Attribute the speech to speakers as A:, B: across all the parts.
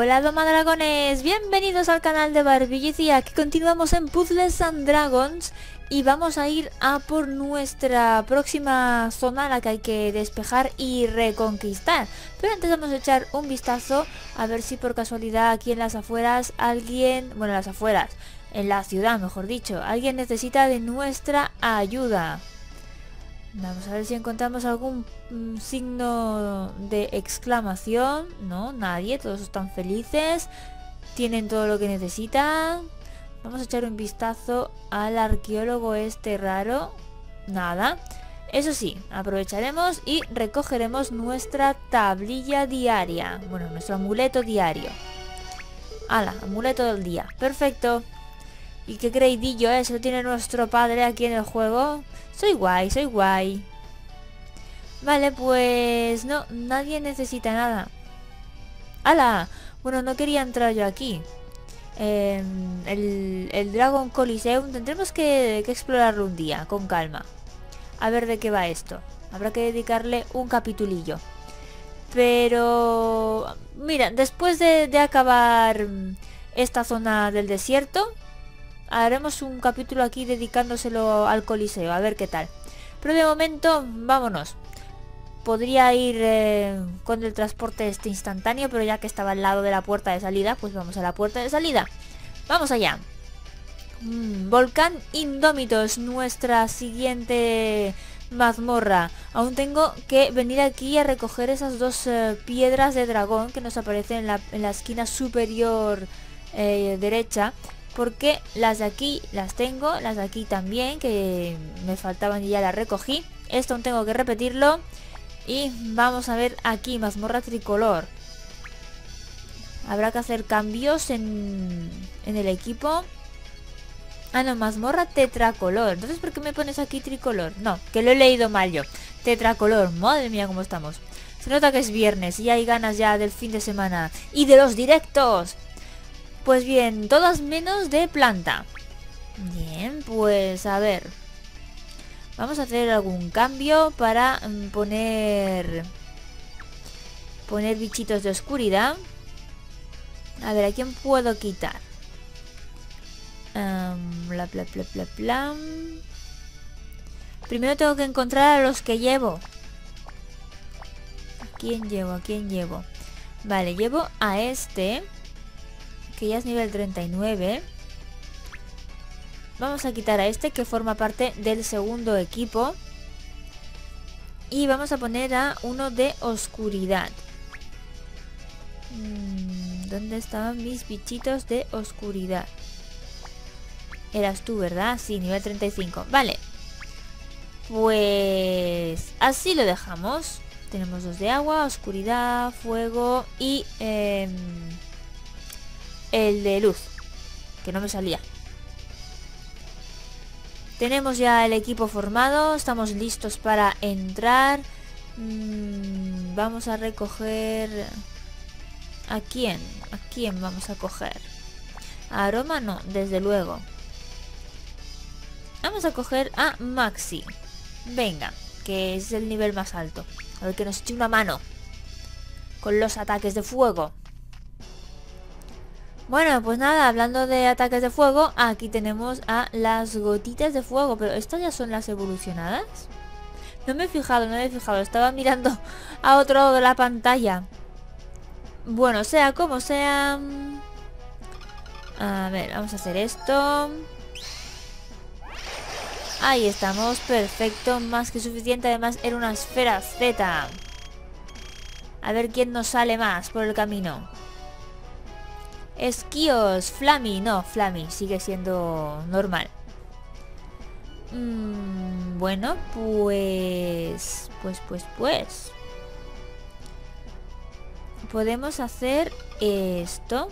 A: Hola Doma Dragones, bienvenidos al canal de Barbillicia, aquí continuamos en Puzzles and Dragons y vamos a ir a por nuestra próxima zona la que hay que despejar y reconquistar. Pero antes vamos a echar un vistazo a ver si por casualidad aquí en las afueras alguien, bueno en las afueras, en la ciudad mejor dicho, alguien necesita de nuestra ayuda. Vamos a ver si encontramos algún mm, signo de exclamación. No, nadie, todos están felices. Tienen todo lo que necesitan. Vamos a echar un vistazo al arqueólogo este raro. Nada. Eso sí, aprovecharemos y recogeremos nuestra tablilla diaria. Bueno, nuestro amuleto diario. ¡Hala! Amuleto del día. Perfecto. ¿Y qué creidillo es? ¿Lo tiene nuestro padre aquí en el juego? Soy guay, soy guay. Vale, pues... No, nadie necesita nada. ¡Hala! Bueno, no quería entrar yo aquí. Em, el, Dragon Coliseum tendremos que, explorarlo un día, con calma. A ver de qué va esto. Habrá que dedicarle un capitulillo. Pero... Mira, después de, de acabar esta zona del desierto, haremos un capítulo aquí dedicándoselo al Coliseo, a ver qué tal. Pero de momento, vámonos. Podría ir eh, con el transporte este instantáneo, pero ya que estaba al lado de la puerta de salida, pues vamos a la puerta de salida. Vamos allá. Mm, Volcán Indómito es nuestra siguiente mazmorra. Aún tengo que venir aquí a recoger esas dos eh, piedras de dragón que nos aparecen en la, esquina superior eh, derecha porque las de aquí las tengo, las de aquí también, que me faltaban y ya las recogí. Esto aún tengo que repetirlo. Y vamos a ver aquí, mazmorra tricolor. Habrá que hacer cambios en, en el equipo. Ah, no, mazmorra tetracolor. Entonces, ¿por qué me pones aquí tricolor? No, que lo he leído mal yo. Tetracolor. Madre mía, cómo estamos. Se nota que es viernes y hay ganas ya del fin de semana. Y de los directos. Pues bien, todas menos de planta. Bien, pues a ver. Vamos a hacer algún cambio para mm, poner... Poner bichitos de oscuridad. A ver, ¿a quién puedo quitar? bla, bla, bla. Primero tengo que encontrar a los que llevo. ¿A quién llevo? ¿A quién llevo? Vale, llevo a este que ya es nivel 39. Vamos a quitar a este que forma parte del segundo equipo. Y vamos a poner a uno de oscuridad. Mm, ¿Dónde estaban mis bichitos de oscuridad? Eras tú, ¿verdad? Sí, nivel 35. Vale. Pues así lo dejamos. Tenemos dos de agua, oscuridad, fuego y... Em, el de luz, que no me salía. Tenemos ya el equipo formado, estamos listos para entrar. Mm, vamos a recoger... ¿A quién? ¿A quién vamos a coger? A Aroma no, desde luego. Vamos a coger a Maxi. Venga, que es el nivel más alto. A ver que nos eche una mano. Con los ataques de fuego. Bueno, pues nada, hablando de ataques de fuego, aquí tenemos a las gotitas de fuego, pero estas ya son las evolucionadas. No me he fijado, no me he fijado, estaba mirando a otro lado de la pantalla. Bueno, sea como sea... A ver, vamos a hacer esto. Ahí estamos, perfecto, más que suficiente. Además, era una esfera Z. A ver quién nos sale más por el camino. Esquíos, Flammy, no, Flammy, sigue siendo normal. Mm, bueno, pues... Pues, pues, pues... Podemos hacer esto.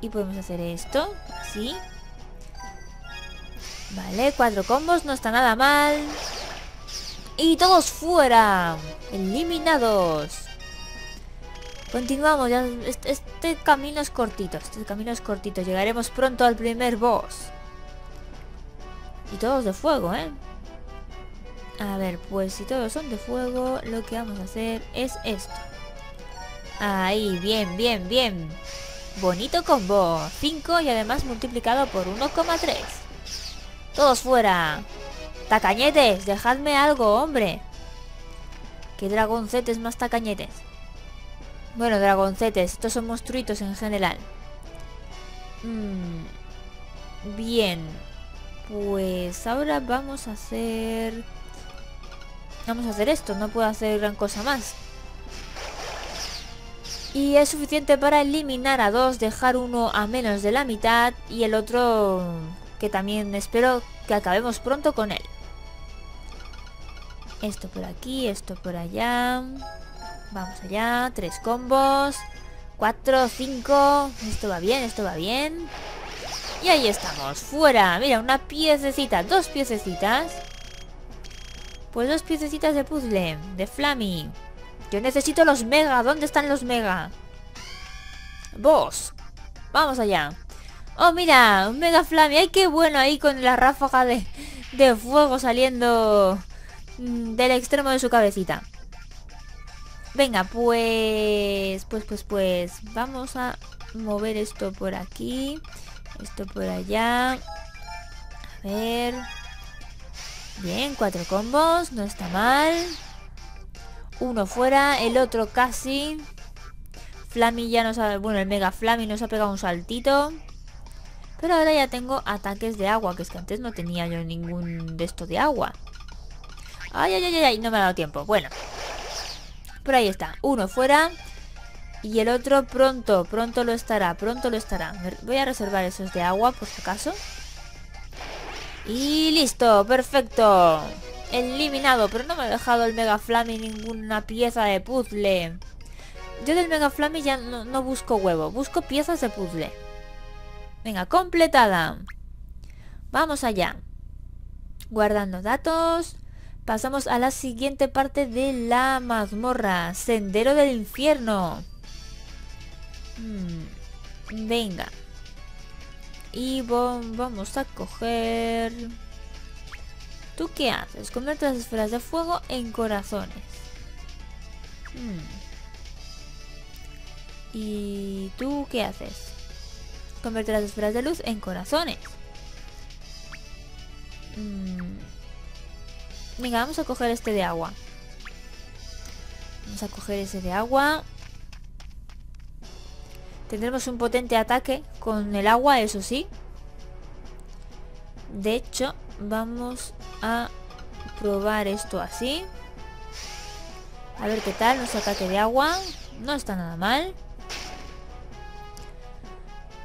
A: Y podemos hacer esto, así. Vale, cuatro combos, no está nada mal. Y todos fuera. Eliminados. Continuamos, ya este, camino es cortito, este camino es cortito. Llegaremos pronto al primer boss. Y todos de fuego, ¿eh? A ver, pues si todos son de fuego, lo que vamos a hacer es esto. Ahí, bien, bien, bien. Bonito combo. 5 y además multiplicado por 1,3. Todos fuera. Tacañetes, dejadme algo, hombre. ¿Qué dragoncetes más tacañetes? Bueno, dragoncetes, estos son monstruitos en general. Mm, bien. Pues ahora vamos a hacer... Vamos a hacer esto, no puedo hacer gran cosa más. Y es suficiente para eliminar a dos, dejar uno a menos de la mitad y el otro que también espero que acabemos pronto con él. Esto por aquí, esto por allá. Vamos allá, tres combos. Cuatro, cinco. Esto va bien, esto va bien. Y ahí estamos, fuera. Mira, una piececita, dos piececitas. Pues dos piececitas de puzzle, de Flammy. Yo necesito los mega. ¿Dónde están los mega? Vos. Vamos allá. Oh, mira, un mega Flammy. Ay, qué bueno ahí con la ráfaga de, de fuego saliendo mm, del extremo de su cabecita. Venga, pues... Pues, pues, pues... Vamos a mover esto por aquí. Esto por allá. A ver... Bien, cuatro combos. No está mal. Uno fuera, el otro casi. Flammy ya nos ha... Bueno, el Mega Flammy nos ha pegado un saltito. Pero ahora ya tengo ataques de agua, que es que antes no tenía yo ningún de esto de agua. Ay, ay, ay, ay, no me ha dado tiempo. Bueno, por ahí está. Uno fuera. Y el otro pronto, pronto lo estará, pronto lo estará. Voy a reservar esos de agua por si acaso. Y listo, perfecto. Eliminado, pero no me ha dejado el Mega Flammy ninguna pieza de puzzle. Yo del Mega Flammy ya no, no busco huevo, busco piezas de puzzle. Venga, completada. Vamos allá. Guardando datos. Pasamos a la siguiente parte de la mazmorra. Sendero del infierno. Hmm, venga. Y vamos a coger... ¿Tú qué haces? Convierte las esferas de fuego en corazones. Hmm. ¿Y tú qué haces? Convierte las esferas de luz en corazones. Hmm. Venga, vamos a coger este de agua. Vamos a coger ese de agua. Tendremos un potente ataque con el agua, eso sí. De hecho, vamos a probar esto así. A ver qué tal nuestro ataque de agua. No está nada mal.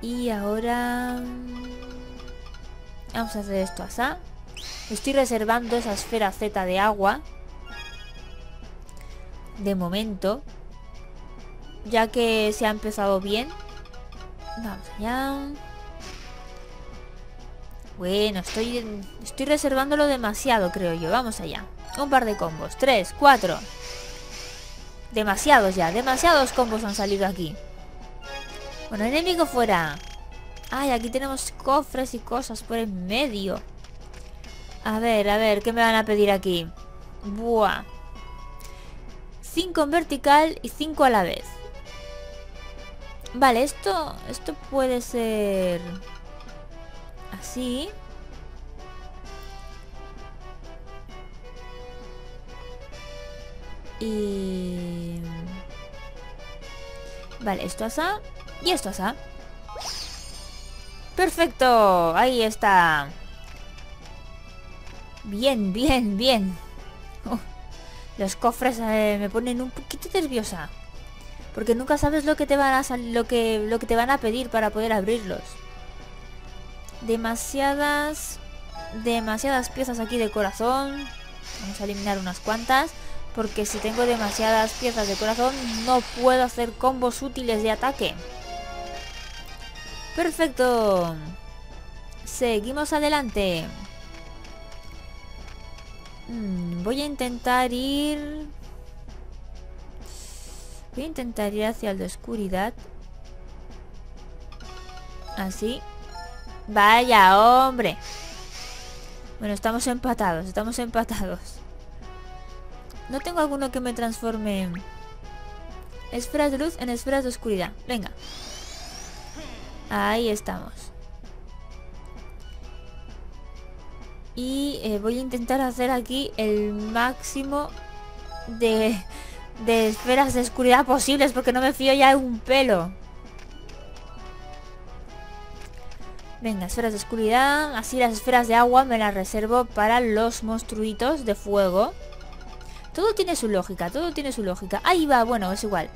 A: Y ahora... Vamos a hacer esto así. Estoy reservando esa esfera Z de agua. De momento. Ya que se ha empezado bien. Vamos allá. Bueno, estoy, estoy reservándolo demasiado, creo yo. Vamos allá. Un par de combos. Tres, cuatro. Demasiados ya. Demasiados combos han salido aquí. Bueno, enemigo fuera. Ay, aquí tenemos cofres y cosas por en medio. A ver, a ver, ¿qué me van a pedir aquí? Buah. 5 en vertical y 5 a la vez. Vale, esto, esto puede ser así. Y... Vale, esto así y esto así. Perfecto, ahí está. Bien, bien, bien. Oh, los cofres eh, me ponen un poquito nerviosa. Porque nunca sabes lo que te van a lo que lo que te van a pedir para poder abrirlos. Demasiadas demasiadas piezas aquí de corazón. Vamos a eliminar unas cuantas porque si tengo demasiadas piezas de corazón no puedo hacer combos útiles de ataque. Perfecto. Seguimos adelante. Mm, voy a intentar ir... Voy a intentar ir hacia la oscuridad. Así. Vaya, hombre. Bueno, estamos empatados, estamos empatados. No tengo alguno que me transforme Esferas de luz en esferas de oscuridad. Venga. Ahí estamos. Y eh, voy a intentar hacer aquí el máximo de, de esferas de oscuridad posibles porque no me fío ya un pelo. Venga, esferas de oscuridad. Así las esferas de agua me las reservo para los monstruitos de fuego. Todo tiene su lógica, todo tiene su lógica. Ahí va, bueno, es igual.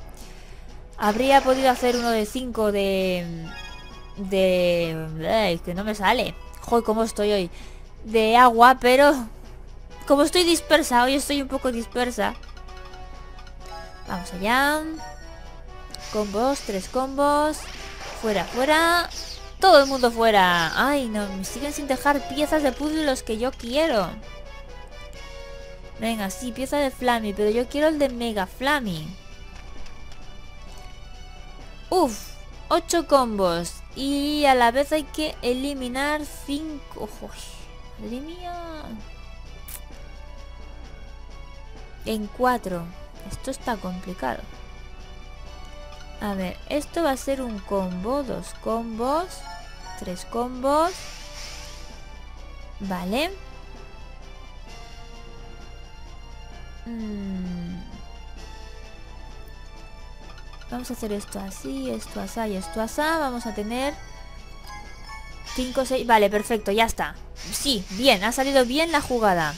A: Habría podido hacer uno de 5 de... De... que no me sale. Joder, cómo estoy hoy. De agua, pero... Como estoy dispersa, hoy estoy un poco dispersa. Vamos allá. Combos, tres combos. Fuera, fuera. Todo el mundo fuera. Ay, no, me siguen sin dejar piezas de puzzle los que yo quiero. Venga, sí, pieza de Flammy, pero yo quiero el de Mega Flammy. Uf, 8 combos. Y a la vez hay que eliminar 5... ¡Ojo! ¡Madre mía! En 4. Esto está complicado. A ver, esto va a ser un combo, dos combos, tres combos. Vale. Mm. Vamos a hacer esto así, esto así y esto así. Vamos a tener 5, 6... Vale, perfecto, ya está. Sí, bien, ha salido bien la jugada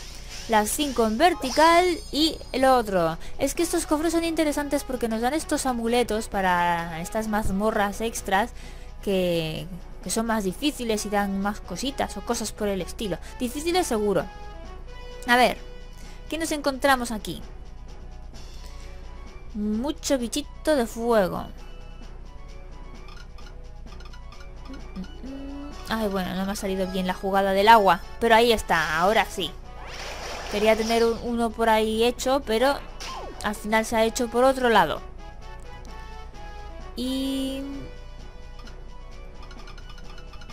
A: las 5 en vertical y el otro. Es que estos cofres son interesantes porque nos dan estos amuletos para estas mazmorras extras que, que son más difíciles y dan más cositas o cosas por el estilo. Difíciles seguro. A ver, ¿qué nos encontramos aquí? Mucho bichito de fuego. Ay, bueno, no me ha salido bien la jugada del agua. Pero ahí está, ahora sí. Quería tener uno por ahí hecho, pero al final se ha hecho por otro lado. Y...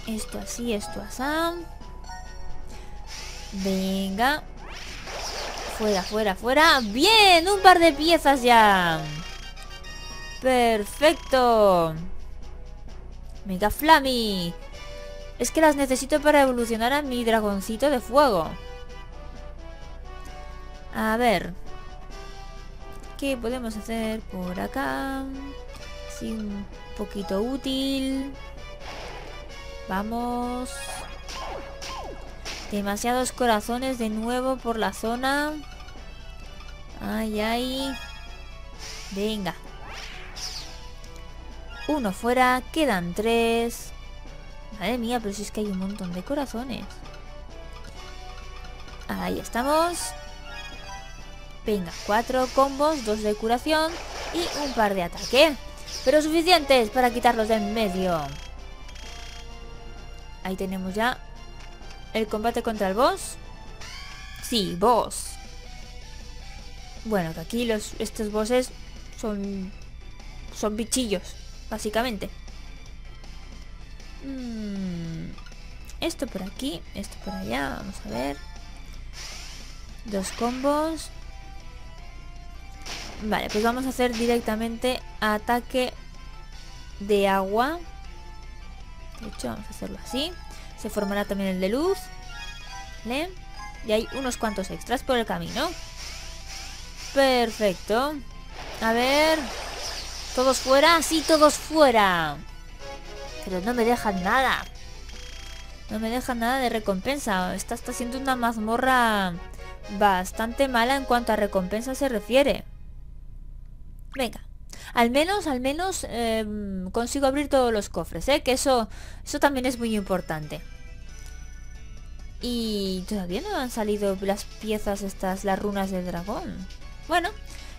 A: Esto así, esto así. Venga. Fuera, fuera, fuera. ¡Bien! Un par de piezas ya. Perfecto. Mega Flammy. Es que las necesito para evolucionar a mi dragoncito de fuego. A ver. ¿Qué podemos hacer por acá? Sí, un poquito útil. Vamos. Demasiados corazones de nuevo por la zona. Ay, ay. Venga. Uno fuera, quedan tres. Madre mía, pero si es que hay un montón de corazones. Ahí estamos. Venga, cuatro combos, dos de curación y un par de ataque. Pero suficientes para quitarlos de en medio. Ahí tenemos ya el combate contra el boss. Sí, boss. Bueno, que aquí los, estos bosses son, son bichillos, básicamente. Mm, esto por aquí, esto por allá, vamos a ver. Dos combos. Vale, pues vamos a hacer directamente ataque de agua. De hecho, vamos a hacerlo así. Se formará también el de luz. Y hay unos cuantos extras por el camino. Perfecto. A ver. ¿Todos fuera? Sí, todos fuera. Pero no me dejan nada. No me dejan nada de recompensa. Esta está siendo una mazmorra bastante mala en cuanto a recompensa se refiere. Venga. Al menos, al menos em, consigo abrir todos los cofres, ¿eh? Que eso, eso también es muy importante. Y todavía no han salido las piezas estas, las runas del dragón. Bueno,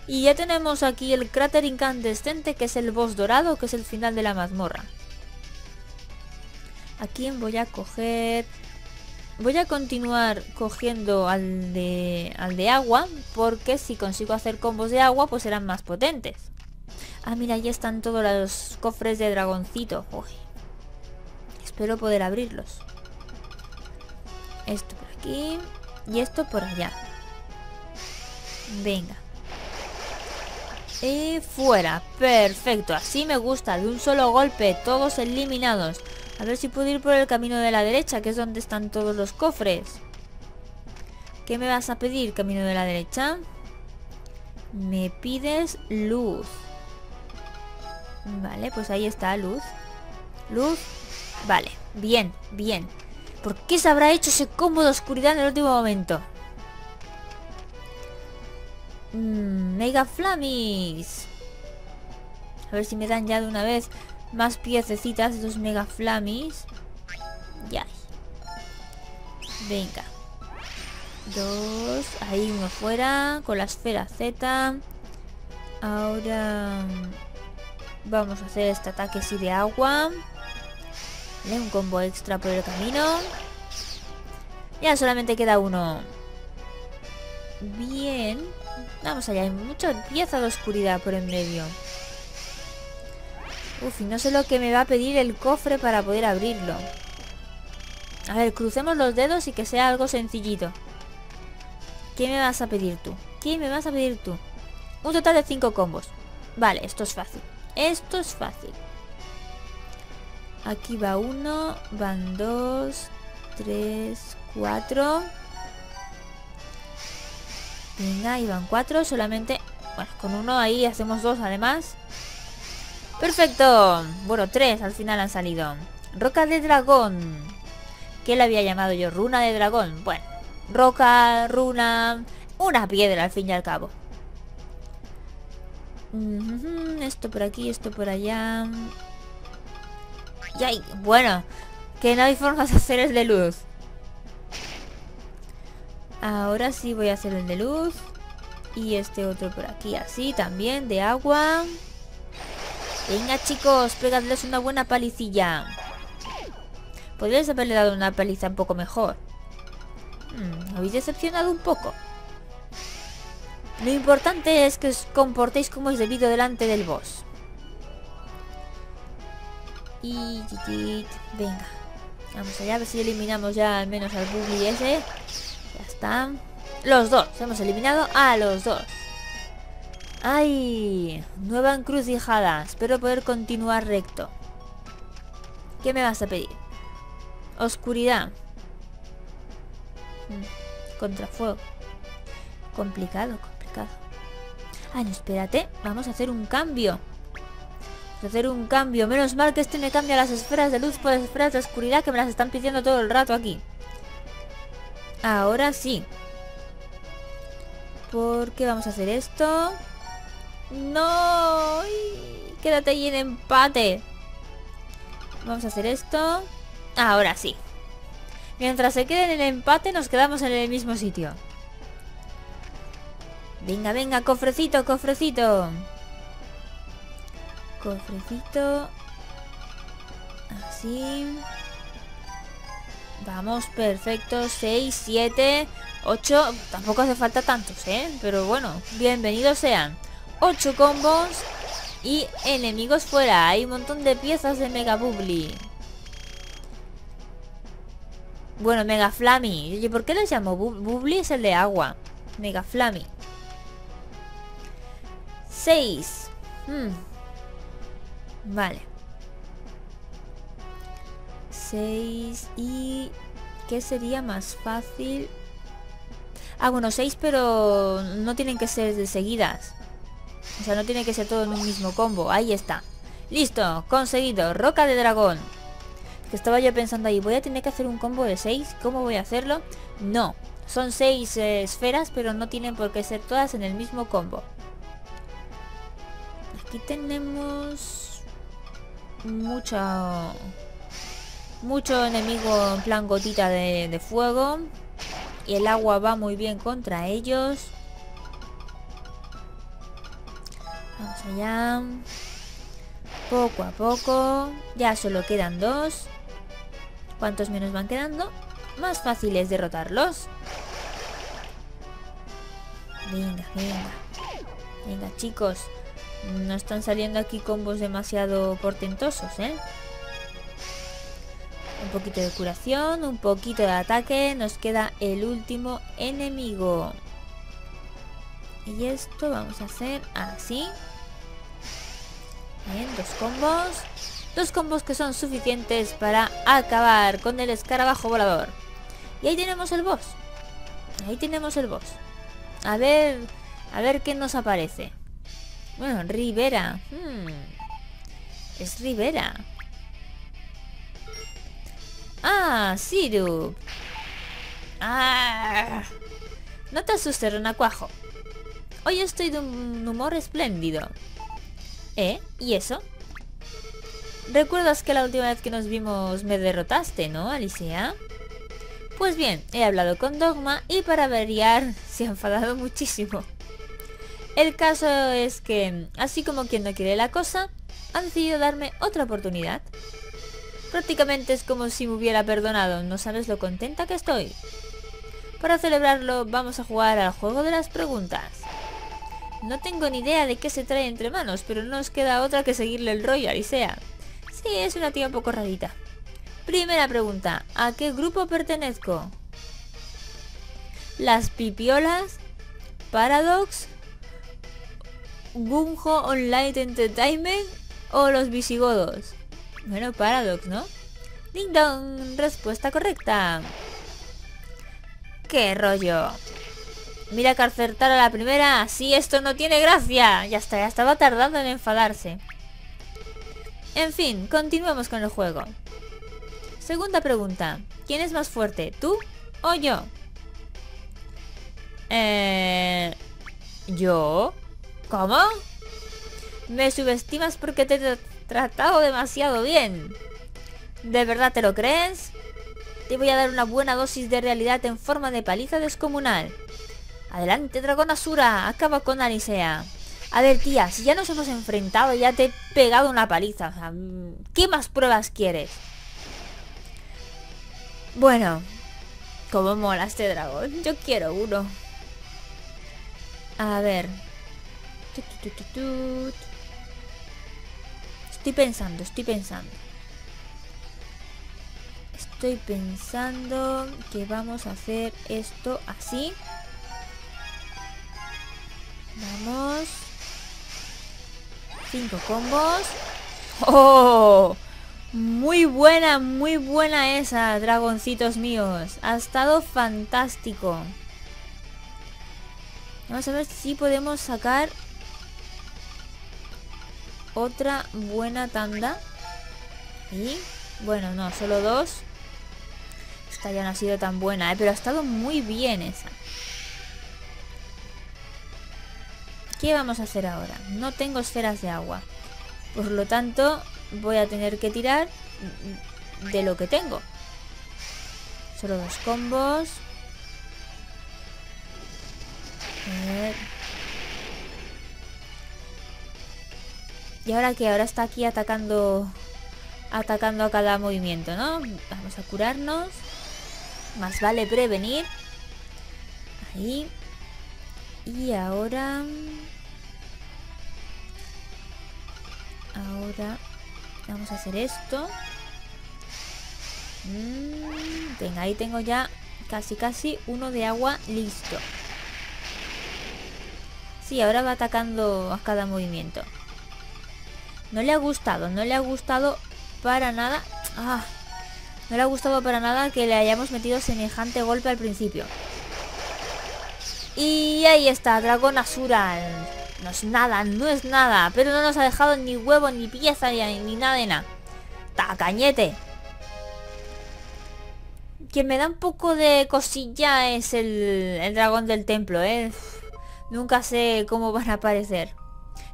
A: y ya tenemos aquí el cráter incandescente, que es el boss dorado, que es el final de la mazmorra. ¿A quién voy a coger? Voy a continuar cogiendo al de, al de agua porque si consigo hacer combos de agua pues serán más potentes. Ah, mira, ahí están todos los cofres de dragoncito. Espero poder abrirlos. Esto por aquí y esto por allá. Venga. Y fuera. Perfecto. Así me gusta. De un solo golpe. Todos eliminados. A ver si puedo ir por el camino de la derecha, que es donde están todos los cofres. ¿Qué me vas a pedir, camino de la derecha? Me pides luz. Vale, pues ahí está, luz. Luz. Vale, bien, bien. ¿Por qué se habrá hecho ese combo de oscuridad en el último momento? Mm, Mega Flamis. A ver si me dan ya de una vez más piececitas de los Mega Flamis. Ya. Venga. Dos. Ahí uno fuera. Con la esfera Z. Ahora... Vamos a hacer este ataque así de agua. Un combo extra por el camino. Ya solamente queda uno. Bien. Vamos allá, hay mucha pieza de oscuridad por en medio. Uf, y no sé lo que me va a pedir el cofre para poder abrirlo. A ver, crucemos los dedos y que sea algo sencillito. ¿Qué me vas a pedir tú? ¿Qué me vas a pedir tú? Un total de 5 combos. Vale, esto es fácil. Esto es fácil. Aquí va uno, van dos, tres, cuatro. Venga, ahí van cuatro, solamente... Bueno, con uno ahí hacemos dos además. Perfecto. Bueno, tres al final han salido. Roca de dragón. ¿Qué le había llamado yo? Runa de dragón. Bueno, roca, runa... Una piedra al fin y al cabo. Esto por aquí, esto por allá. Ya, bueno, que no hay formas de hacer el de luz. Ahora sí voy a hacer el de luz. Y este otro por aquí, así también, de agua. Venga chicos, pegadles una buena palicilla. Podríais haberle dado una paliza un poco mejor. Hmm, habéis decepcionado un poco. Lo importante es que os comportéis como es debido delante del boss. Y... Venga. Vamos allá, a ver si eliminamos ya al menos al Bugly ese. Ya está. Los dos. Hemos eliminado a los dos. ¡Ay! Nueva encrucijada. Espero poder continuar recto. ¿Qué me vas a pedir? Oscuridad. Mm, contrafuego. Complicado, complicado. Ah, no, espérate. Vamos a hacer un cambio hacer un cambio. Menos mal que este me cambia las esferas de luz por las esferas de oscuridad que me las están pidiendo todo el rato aquí. Ahora sí. Porque vamos a hacer esto. ¡No! Quédate ahí en empate. Vamos a hacer esto. Ahora sí. Mientras se queden en empate nos quedamos en el mismo sitio. Venga, venga, cofrecito, cofrecito. Cofrecito. Así. Vamos, perfecto. 6, 7, 8. Tampoco hace falta tantos, ¿eh? Pero bueno, bienvenidos sean. 8 combos y enemigos fuera. Hay un montón de piezas de Mega Bubbly. Bueno, Mega Flammy. Oye, ¿por qué les llamo? Bubbly es el de agua. Mega Flammy. 6. Hmm. Vale. 6 y... ¿Qué sería más fácil? Ah, bueno, 6 pero no tienen que ser de seguidas. O sea, no tiene que ser todo en un mismo combo. Ahí está. Listo, conseguido. Roca de dragón. Que estaba yo pensando ahí, voy a tener que hacer un combo de 6. ¿Cómo voy a hacerlo? No. Son 6 eh, esferas, pero no tienen por qué ser todas en el mismo combo. Aquí tenemos mucho mucho enemigo en plan gotita de, fuego y el agua va muy bien contra ellos allá poco a poco ya solo quedan dos cuantos menos van quedando más fácil es derrotarlos venga venga venga chicos no están saliendo aquí combos demasiado portentosos, ¿eh? Un poquito de curación, un poquito de ataque. Nos queda el último enemigo. Y esto vamos a hacer así. Bien, dos combos. Dos combos que son suficientes para acabar con el escarabajo volador. Y ahí tenemos el boss. Ahí tenemos el boss. A ver, a ver qué nos aparece. Bueno, Rivera. Hmm. Es Rivera. Ah, Sirup. Ah. No te asustes, Renacuajo. Hoy estoy de un humor espléndido. ¿Eh? ¿Y eso? ¿Recuerdas que la última vez que nos vimos me derrotaste, no, Alicia? Pues bien, he hablado con Dogma y para variar se ha enfadado muchísimo. El caso es que, así como quien no quiere la cosa, ha decidido darme otra oportunidad. Prácticamente es como si me hubiera perdonado, no sabes lo contenta que estoy. Para celebrarlo vamos a jugar al juego de las preguntas. No tengo ni idea de qué se trae entre manos, pero no nos queda otra que seguirle el rollo a sea. Sí, es una tía un poco rarita. Primera pregunta, ¿a qué grupo pertenezco? ¿Las Pipiolas? ¿Paradox? ¿Gunjo Online Entertainment? ¿O los visigodos? Bueno, Paradox, ¿no? Ding dong, respuesta correcta. ¡Qué rollo! Mira que acertar a la primera, así esto no tiene gracia. Ya está, ya estaba tardando en enfadarse. En fin, continuemos con el juego. Segunda pregunta. ¿Quién es más fuerte, tú o yo? Eh... ¿Yo? ¿Cómo? Me subestimas porque te he tratado demasiado bien. ¿De verdad te lo crees? Te voy a dar una buena dosis de realidad en forma de paliza descomunal. Adelante, dragón Asura, acaba con Anisea. A ver, tía, si ya nos hemos enfrentado, ya te he pegado una paliza. ¿Qué más pruebas quieres? Bueno, ¿cómo mola este dragón? Yo quiero uno. A ver. Estoy pensando, estoy pensando. Estoy pensando que vamos a hacer esto así. Vamos. Cinco combos. ¡Oh! Muy buena, muy buena esa, dragoncitos míos. Ha estado fantástico. Vamos a ver si podemos sacar otra buena tanda. Y, bueno, no, solo dos. Esta ya no ha sido tan buena, ¿eh? pero ha estado muy bien esa. ¿Qué vamos a hacer ahora? No tengo esferas de agua. Por lo tanto, voy a tener que tirar de lo que tengo. Solo dos combos. Y ahora que ahora está aquí atacando atacando a cada movimiento, ¿no? Vamos a curarnos. Más vale prevenir. Ahí. Y ahora Ahora vamos a hacer esto. Mm, venga, ahí tengo ya casi casi uno de agua listo. Sí, ahora va atacando a cada movimiento. No le ha gustado, no le ha gustado para nada. Ah, no le ha gustado para nada que le hayamos metido semejante golpe al principio. Y ahí está, Dragón Asura. No es nada, no es nada. Pero no nos ha dejado ni huevo, ni pieza, ni, nada de nada. ¡Tacañete! Quien me da un poco de cosilla es el, el dragón del templo, ¿eh? Nunca sé cómo van a aparecer.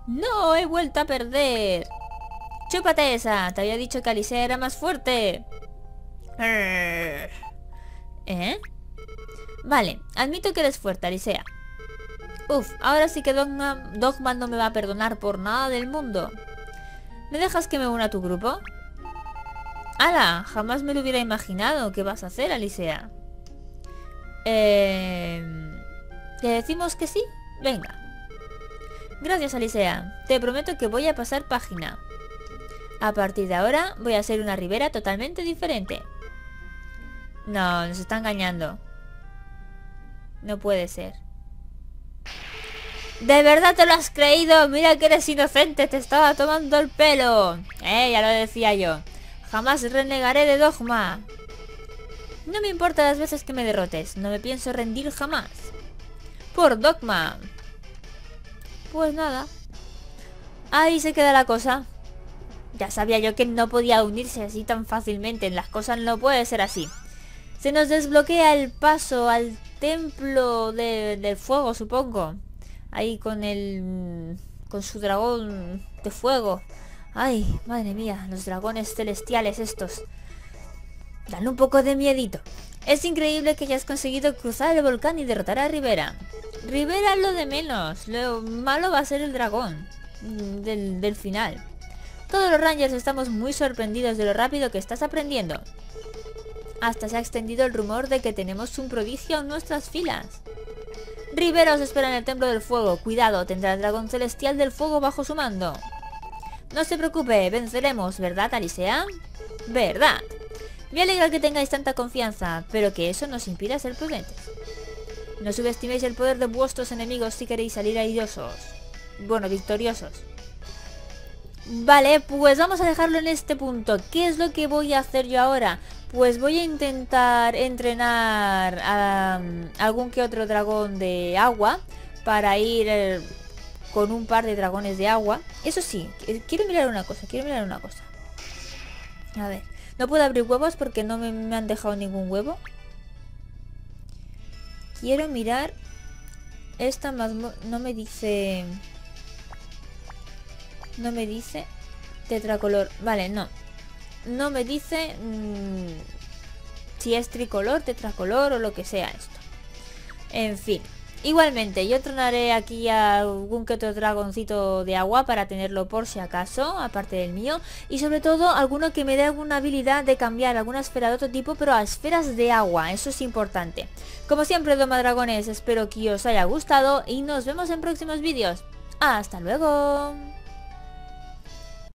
A: ¡No! ¡He vuelto a perder! ¡Chúpate esa! Te había dicho que Alicia era más fuerte. ¿Eh? Vale, admito que eres fuerte, Alicia. Uf, ahora sí que Dogma, no me va a perdonar por nada del mundo. ¿Me dejas que me una a tu grupo? ¡Hala! Jamás me lo hubiera imaginado. ¿Qué vas a hacer, Alicia? Eh... ¿Te decimos que sí? Venga. Gracias, Alicia. Te prometo que voy a pasar página. A partir de ahora voy a ser una ribera totalmente diferente. No, nos está engañando. No puede ser. ¿De verdad te lo has creído? Mira que eres inocente, te estaba tomando el pelo. Eh, ya lo decía yo. Jamás renegaré de dogma. No me importa las veces que me derrotes, no me pienso rendir jamás. Por dogma. Pues nada. Ahí se queda la cosa. Ya sabía yo que no podía unirse así tan fácilmente. Las cosas no puede ser así. Se nos desbloquea el paso al templo del fuego, supongo. Ahí con el... Con su dragón de fuego. Ay, madre mía, los dragones celestiales estos. Dan un poco de miedito. Es increíble que hayas conseguido cruzar el volcán y derrotar a Rivera. Rivera lo de menos. Lo malo va a ser el dragón. Del final. Todos los Rangers estamos muy sorprendidos de lo rápido que estás aprendiendo. Hasta se ha extendido el rumor de que tenemos un prodigio en nuestras filas. Rivera os espera en el Templo del Fuego. Cuidado, tendrá el dragón celestial del fuego bajo su mando. No se preocupe, venceremos, ¿verdad, Alisea? ¿Verdad? Me alegra que tengáis tanta confianza, pero que eso nos impida ser prudentes. No subestiméis el poder de vuestros enemigos si queréis salir airosos. Bueno, victoriosos. Vale, pues vamos a dejarlo en este punto. ¿Qué es lo que voy a hacer yo ahora? Pues voy a intentar entrenar a um, algún que otro dragón de agua para ir eh, con un par de dragones de agua. Eso sí, quiero mirar una cosa, quiero mirar una cosa. A ver, no puedo abrir huevos porque no me, me han dejado ningún huevo. Quiero mirar esta más... No me dice... No me dice tetracolor. Vale, no. No me dice mm, si es tricolor, tetracolor o lo que sea esto. En fin. Igualmente, yo tronaré aquí a algún que otro dragoncito de agua para tenerlo por si acaso, aparte del mío. Y sobre todo, alguno que me dé alguna habilidad de cambiar alguna esfera de otro tipo, pero a esferas de agua. Eso es importante. Como siempre, Doma Dragones, espero que os haya gustado y nos vemos en próximos vídeos. ¡Hasta luego!